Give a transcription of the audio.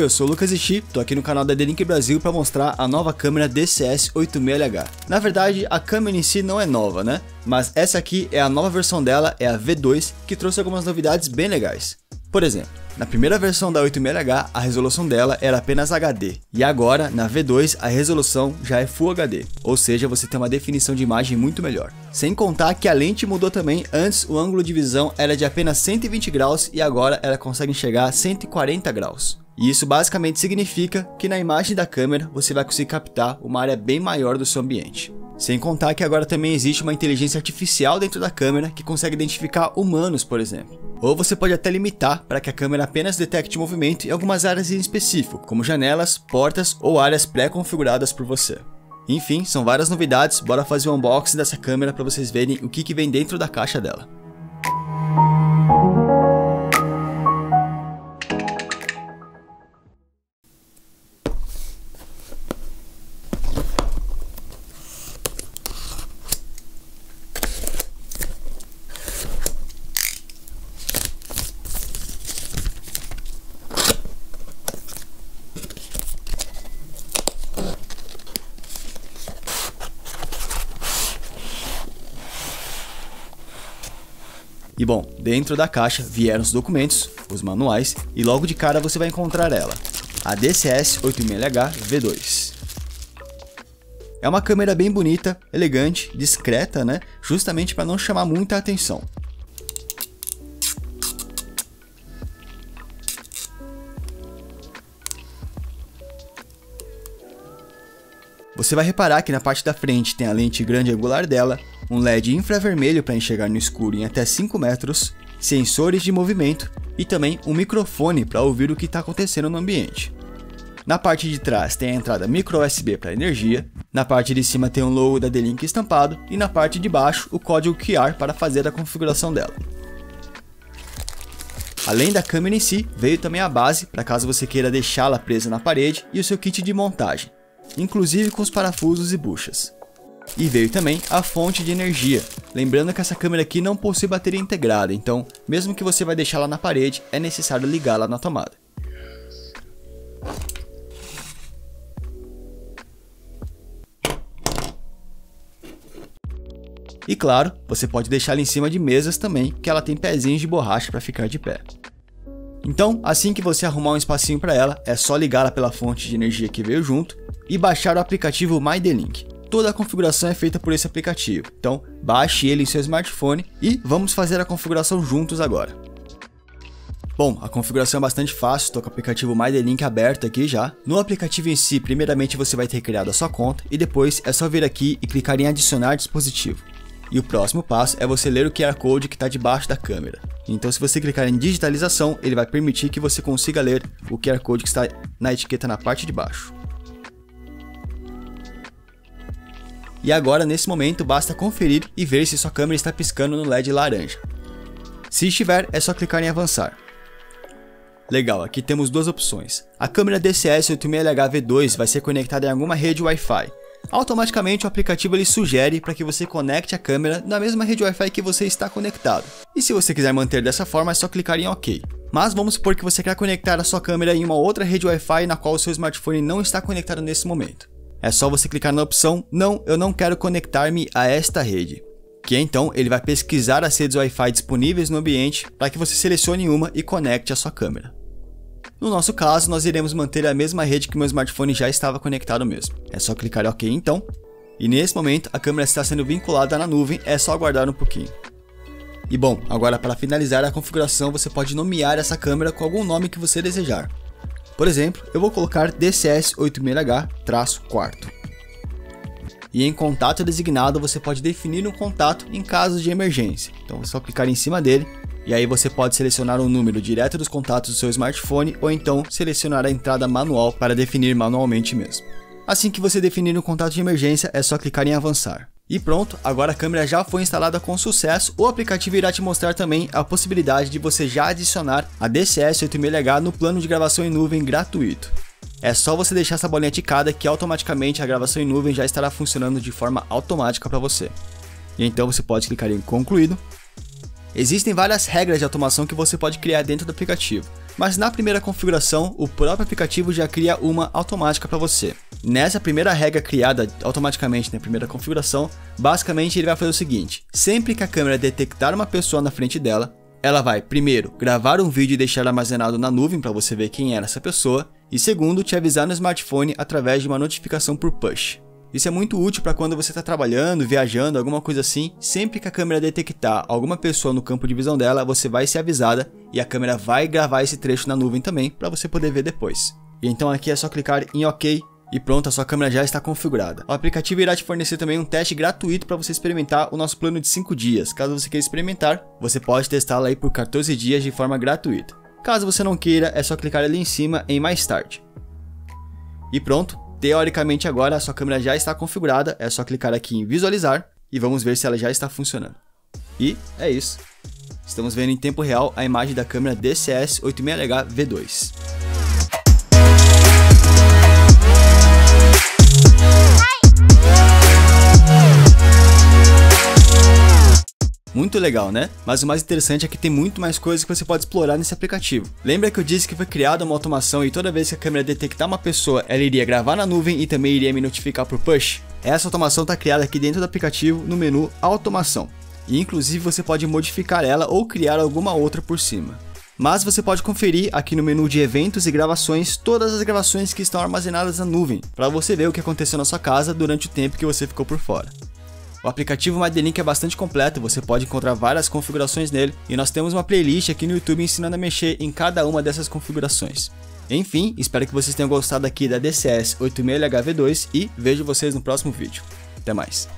Oi, eu sou o Lucas Ishi, tô aqui no canal da D-Link Brasil para mostrar a nova câmera DCS-86LH. Na verdade, a câmera em si não é nova, né? Mas essa aqui é a nova versão dela, é a V2, que trouxe algumas novidades bem legais. Por exemplo, na primeira versão da 86LH, a resolução dela era apenas HD, e agora, na V2, a resolução já é Full HD, ou seja, você tem uma definição de imagem muito melhor. Sem contar que a lente mudou também, antes o ângulo de visão era de apenas 120 graus e agora ela consegue enxergar 140 graus. E isso basicamente significa que na imagem da câmera você vai conseguir captar uma área bem maior do seu ambiente. Sem contar que agora também existe uma inteligência artificial dentro da câmera que consegue identificar humanos, por exemplo. Ou você pode até limitar para que a câmera apenas detecte movimento em algumas áreas em específico, como janelas, portas ou áreas pré-configuradas por você. Enfim, são várias novidades, bora fazer um unboxing dessa câmera para vocês verem o que, que vem dentro da caixa dela. E bom, dentro da caixa vieram os documentos, os manuais, e logo de cara você vai encontrar ela, a DCS-86LH V2. É uma câmera bem bonita, elegante, discreta, né? Justamente para não chamar muita atenção. Você vai reparar que na parte da frente tem a lente grande angular dela, um LED infravermelho para enxergar no escuro em até 5 metros, sensores de movimento e também um microfone para ouvir o que está acontecendo no ambiente. Na parte de trás tem a entrada micro USB para energia, na parte de cima tem um logo da D-Link estampado e na parte de baixo o código QR para fazer a configuração dela. Além da câmera em si, veio também a base para caso você queira deixá-la presa na parede e o seu kit de montagem inclusive com os parafusos e buchas. E veio também a fonte de energia, lembrando que essa câmera aqui não possui bateria integrada, então mesmo que você vai deixá-la na parede, é necessário ligá-la na tomada. E claro, você pode deixá-la em cima de mesas também, que ela tem pezinhos de borracha para ficar de pé. Então, assim que você arrumar um espacinho para ela, é só ligá-la pela fonte de energia que veio junto e baixar o aplicativo MyDelink. Toda a configuração é feita por esse aplicativo, então baixe ele em seu smartphone e vamos fazer a configuração juntos agora. Bom, a configuração é bastante fácil, estou com o aplicativo MyDelink aberto aqui já. No aplicativo em si, primeiramente você vai ter criado a sua conta e depois é só vir aqui e clicar em adicionar dispositivo. E o próximo passo é você ler o QR Code que está debaixo da câmera. Então se você clicar em digitalização, ele vai permitir que você consiga ler o QR Code que está na etiqueta na parte de baixo. E agora, nesse momento, basta conferir e ver se sua câmera está piscando no LED laranja. Se estiver, é só clicar em avançar. Legal, aqui temos duas opções. A câmera DCS-86LH-V2 vai ser conectada em alguma rede Wi-Fi. Automaticamente o aplicativo ele sugere para que você conecte a câmera na mesma rede Wi-Fi que você está conectado. E se você quiser manter dessa forma, é só clicar em OK. Mas vamos supor que você quer conectar a sua câmera em uma outra rede Wi-Fi na qual o seu smartphone não está conectado nesse momento. É só você clicar na opção Não, eu não quero conectar-me a esta rede. Que então ele vai pesquisar as redes Wi-Fi disponíveis no ambiente para que você selecione uma e conecte a sua câmera. No nosso caso, nós iremos manter a mesma rede que meu smartphone já estava conectado mesmo. É só clicar em OK então. E nesse momento a câmera está sendo vinculada na nuvem, é só aguardar um pouquinho. E bom, agora para finalizar a configuração você pode nomear essa câmera com algum nome que você desejar. Por exemplo, eu vou colocar DCS86H-quarto. E em contato designado você pode definir um contato em caso de emergência. Então é só clicar em cima dele e aí você pode selecionar um número direto dos contatos do seu smartphone ou então selecionar a entrada manual para definir manualmente mesmo. Assim que você definir um contato de emergência, é só clicar em avançar. E pronto, agora a câmera já foi instalada com sucesso, o aplicativo irá te mostrar também a possibilidade de você já adicionar a DCS-86H no plano de gravação em nuvem gratuito. É só você deixar essa bolinha ticada que automaticamente a gravação em nuvem já estará funcionando de forma automática para você. E então você pode clicar em concluído. Existem várias regras de automação que você pode criar dentro do aplicativo, mas na primeira configuração, o próprio aplicativo já cria uma automática para você. Nessa primeira regra criada automaticamente na primeira configuração, basicamente ele vai fazer o seguinte: sempre que a câmera detectar uma pessoa na frente dela, ela vai, primeiro, gravar um vídeo e deixar armazenado na nuvem para você ver quem era essa pessoa, e segundo, te avisar no smartphone através de uma notificação por push. Isso é muito útil para quando você está trabalhando, viajando, alguma coisa assim. Sempre que a câmera detectar alguma pessoa no campo de visão dela, você vai ser avisada e a câmera vai gravar esse trecho na nuvem também para você poder ver depois. E então aqui é só clicar em OK e pronto, a sua câmera já está configurada. O aplicativo irá te fornecer também um teste gratuito para você experimentar o nosso plano de 5 dias. Caso você queira experimentar, você pode testá-lo aí por 14 dias de forma gratuita. Caso você não queira, é só clicar ali em cima em mais tarde. E pronto, teoricamente agora a sua câmera já está configurada, é só clicar aqui em visualizar e vamos ver se ela já está funcionando. E é isso. Estamos vendo em tempo real a imagem da câmera DCS 86H V2. Muito legal, né? Mas o mais interessante é que tem muito mais coisas que você pode explorar nesse aplicativo. Lembra que eu disse que foi criada uma automação e toda vez que a câmera detectar uma pessoa, ela iria gravar na nuvem e também iria me notificar por push? Essa automação está criada aqui dentro do aplicativo no menu Automação. E inclusive você pode modificar ela ou criar alguma outra por cima. Mas você pode conferir aqui no menu de eventos e gravações todas as gravações que estão armazenadas na nuvem, para você ver o que aconteceu na sua casa durante o tempo que você ficou por fora. O aplicativo MyDelink é bastante completo, você pode encontrar várias configurações nele e nós temos uma playlist aqui no YouTube ensinando a mexer em cada uma dessas configurações. Enfim, espero que vocês tenham gostado aqui da DCS 86LHV2 e vejo vocês no próximo vídeo. Até mais!